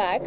back,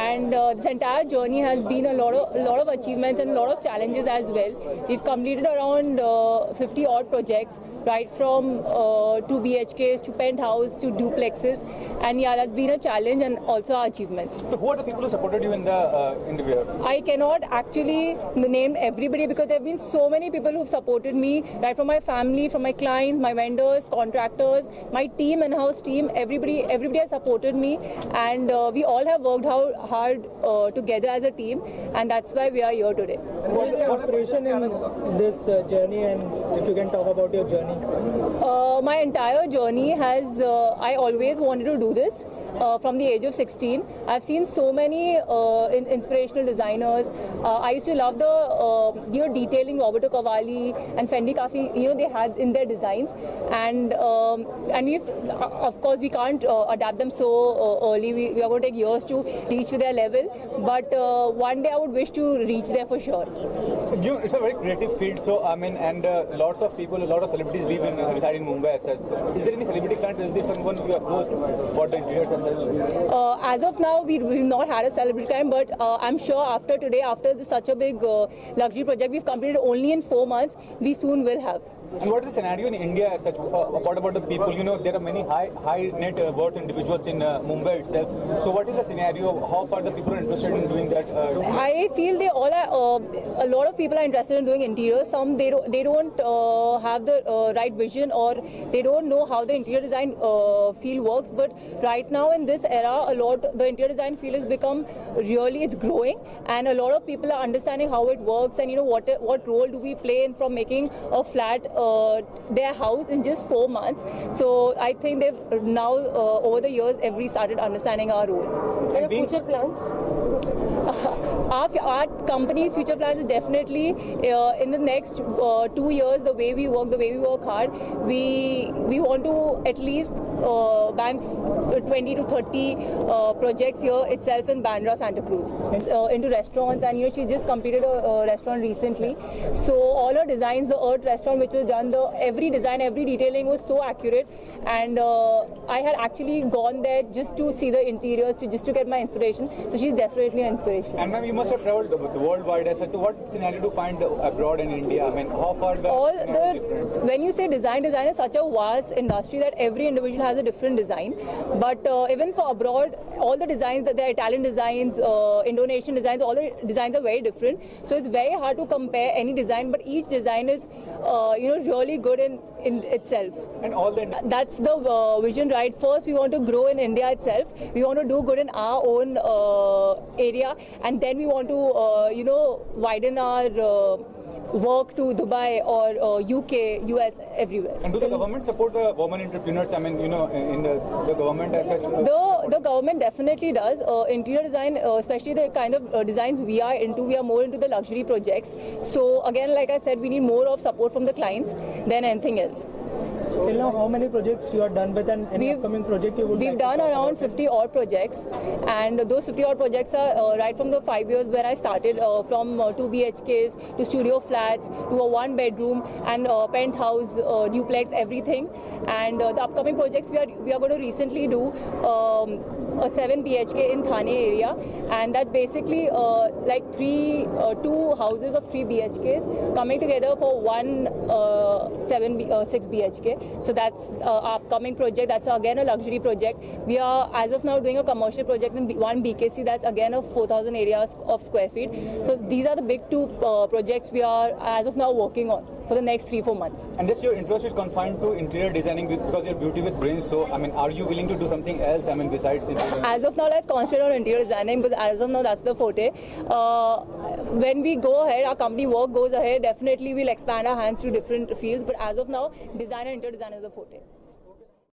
and uh, this entire journey has been a lot of a lot of achievements and a lot of challenges as well. We've completed around uh, 50 odd projects, right from uh, two BHKs to penthouse to duplexes, and yeah, that's been a challenge and also our achievements. So who are the people who supported you in the uh, in the year? I cannot actually name everybody because there have been so many people who've supported me, right from my family, from my clients, my vendors, contractors, my team, in-house team. Everybody, everybody has supported me, and uh, we all have worked hard, hard uh, together as a team, and that's why we are here today. What is the inspiration in this uh, journey, and if you can talk about your journey? Uh, my entire journey has, uh, I always wanted to do this. Uh, from the age of 16, I've seen so many uh, in- inspirational designers. Uh, I used to love the uh, you know detailing Roberto Cavalli and Fendi Casa. You know they had in their designs, and um, and we've of course we can't uh, adapt them so uh, early. We, we are going to take years to reach to their level, but uh, one day I would wish to reach there for sure. You, it's a very creative field, so I mean, and uh, lots of people, a lot of celebrities live in uh, reside in Mumbai. As such. Is there any celebrity client? Is there someone you approached for the such? Uh, as of now, we, we've not had a celebrity time, but uh, I'm sure after today, after this, such a big uh, luxury project we've completed only in four months, we soon will have. And what is the scenario in India as such? Uh, what about the people? You know, there are many high high net uh, worth individuals in uh, Mumbai itself. So what is the scenario? How far the people are interested in doing that? Uh, I feel they all are. Uh, a lot of people are interested in doing interiors. Some they don't. They don't uh, have the uh, right vision, or they don't know how the interior design uh, field works. But right now in this era, a lot the interior design field has become really it's growing, and a lot of people are understanding how it works, and you know what what role do we play in from making a flat uh, their house in just four months. So I think they've now uh, over the years every started understanding our role. And being- future plans? our, our company's future plans is definitely uh, in the next uh, two years the way we work the way we work hard we we want to at least uh, bank 20 to 30 uh, projects here itself in Bandra Santa Cruz uh, into restaurants. And you know she just completed a, a restaurant recently. So all her designs the earth restaurant which was done the every design every detailing was so accurate. And uh, I had actually gone there just to see the interiors to just to get my inspiration. So she's definitely an inspiration and ma'am, you must have traveled the worldwide as such. So what scenario to find abroad in India? I mean, how far the all the different? when you say design design is such a vast industry that every individual has a different design but uh, even for abroad all the designs that the italian designs uh, indonesian designs all the designs are very different so it's very hard to compare any design but each design is uh, you know really good in in itself And all the that's the uh, vision right first we want to grow in india itself we want to do good in our own uh, area and then we want to uh, you know widen our uh, work to dubai or uh, uk us everywhere. And do the government support the women entrepreneurs? I mean, you know, in the, the government as such. the the government definitely does. Uh, interior design uh, especially the kind of uh, designs we are into we are more into the luxury projects. So again like i said we need more of support from the clients than anything else now, how many projects you are done with, and any We've- upcoming project you would We've like done around 50 odd projects, and those 50 odd projects are uh, right from the five years where I started, uh, from uh, two BHKs to studio flats to a one bedroom and uh, penthouse, uh, duplex, everything. And uh, the upcoming projects we are we are going to recently do um, a seven BHK in Thane area, and that's basically uh, like three uh, two houses of three BHKs coming together for one uh, seven B, uh, six BHK. So that's uh, upcoming project. That's again a luxury project. We are as of now doing a commercial project in one BKC. That's again of 4,000 areas of square feet. So these are the big two uh, projects we are as of now working on for the next three four months. And just your interest is confined to interior designing because you're beauty with brains. So, I mean, are you willing to do something else? I mean, besides interior? As of now, let's concentrate on interior designing because as of now, that's the forte. Uh, when we go ahead, our company work goes ahead, definitely we'll expand our hands to different fields. But as of now, design and interior design is the forte.